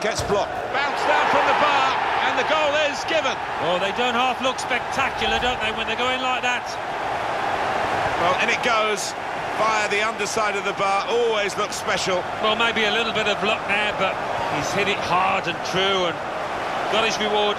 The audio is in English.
gets blocked. Bounced down from the bar, and the goal is given. Oh, they don't half look spectacular, don't they, when they're going like that? Well, and it goes via the underside of the bar, always looks special. Well, maybe a little bit of luck there, but he's hit it hard and true and got his reward.